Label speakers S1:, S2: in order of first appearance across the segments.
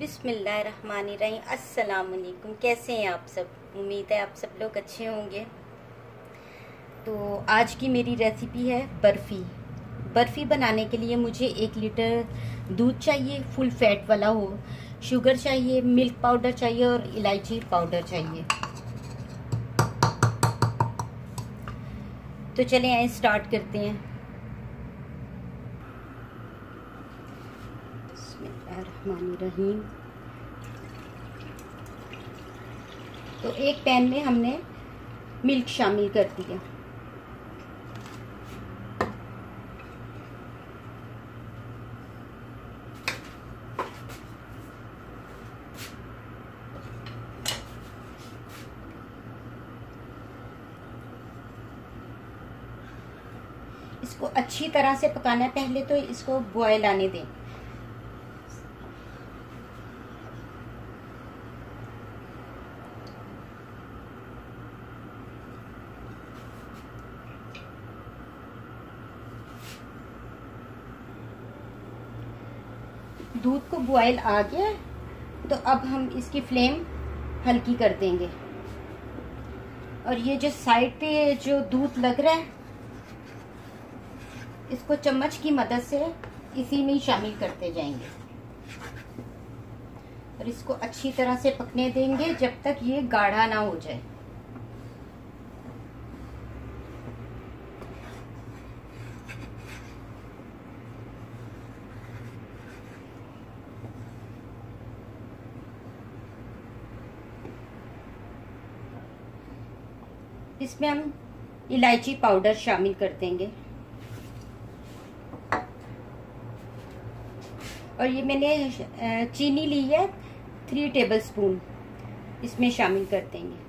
S1: बिसमीम वालेकुम कैसे हैं आप सब? उम्मीद है आप सब लोग अच्छे होंगे। तो आज की मेरी रेसिपी है बर्फ़ी। बर्फ़ी बनाने के लिए मुझे एक लीटर दूध चाहिए, फुल फैट वाला हो। शुगर चाहिए, मिल्क पाउडर चाहिए और इलायची पाउडर चाहिए। तो चलें आए स्टार्ट करते हैं। रहीम तो एक पैन में हमने मिल्क शामिल कर दिया। इसको अच्छी तरह से पकाना है। पहले तो इसको बॉयल आने दें। दूध को बॉयल आ गया तो अब हम इसकी फ्लेम हल्की कर देंगे। और ये जो साइड पे जो दूध लग रहा है, इसको चम्मच की मदद से इसी में ही शामिल करते जाएँगे। और इसको अच्छी तरह से पकने देंगे जब तक ये गाढ़ा ना हो जाए। इसमें हम इलायची पाउडर शामिल कर देंगे। और ये मैंने चीनी ली है थ्री टेबल स्पून इसमें शामिल कर देंगे।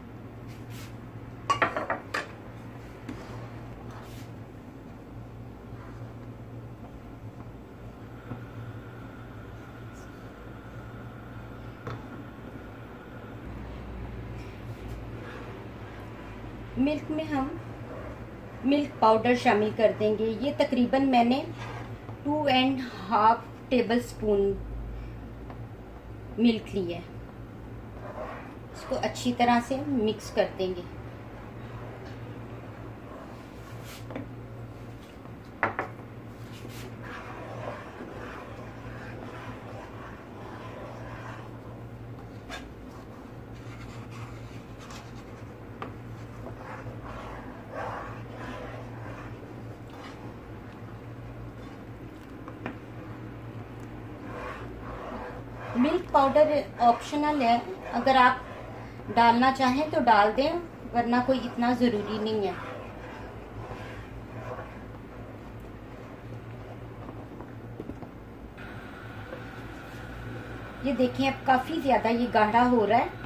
S1: मिल्क में हम मिल्क पाउडर शामिल कर देंगे। ये तकरीबन मैंने two and half tablespoon milk ली है। इसको अच्छी तरह से मिक्स कर देंगे मिल्क पाउडर ऑप्शनल है। अगर आप डालना चाहें तो डाल दें, वरना कोई इतना ज़रूरी नहीं है। ये देखें अब काफ़ी ज़्यादा ये गाढ़ा हो रहा है।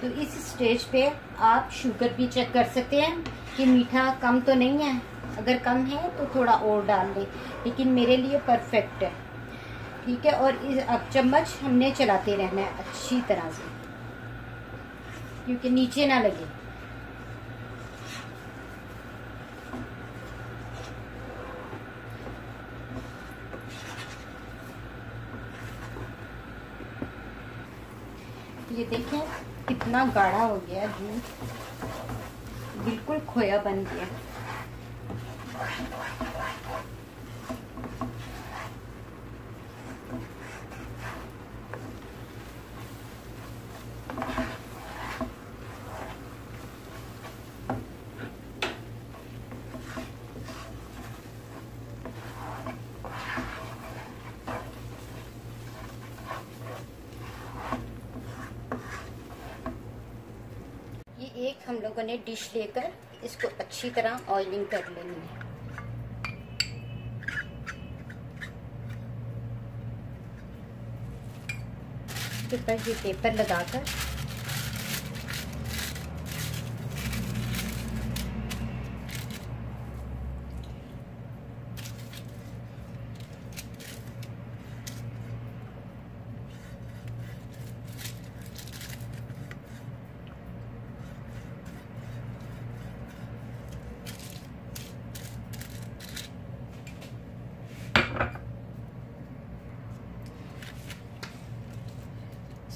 S1: तो इस स्टेज पे आप शुगर भी चेक कर सकते हैं कि मीठा कम तो नहीं है। अगर कम है तो थोड़ा और डाल दें, लेकिन मेरे लिए परफेक्ट है। ठीक है, और इस अब चम्मच हमने चलाते रहना है अच्छी तरह से। क्योंकि नीचे ना लगे। ये देखें, कितना गाढ़ा हो गया दूध। बिल्कुल खोया बन गया एक हम लोगों ने डिश लेकर इसको अच्छी तरह ऑयलिंग कर लेनी है। पेपर लगाकर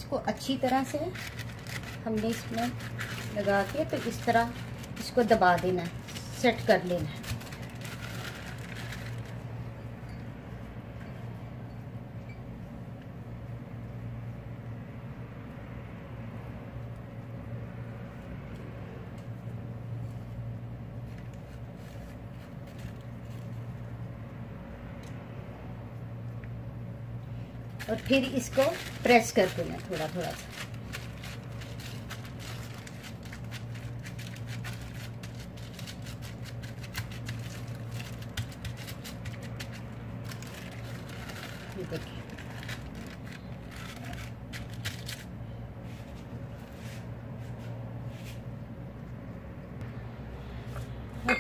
S1: इसको अच्छी तरह से हमने इसमें लगा के तो इस तरह इसको दबा देना है सेट कर लेना है। और फिर इसको प्रेस कर देना थोड़ा थोड़ा सा।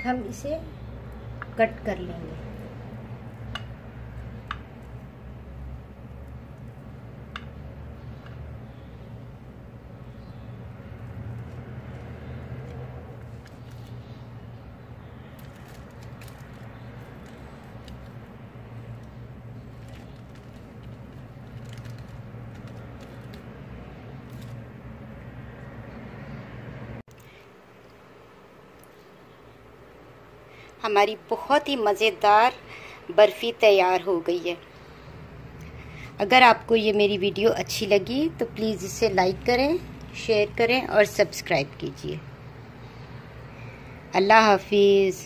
S1: हम इसे कट कर लेंगे। हमारी बहुत ही मज़ेदार बर्फ़ी तैयार हो गई है। अगर आपको ये मेरी वीडियो अच्छी लगी तो प्लीज़ इसे लाइक करें, शेयर करें और सब्सक्राइब कीजिए। अल्लाह हाफिज़।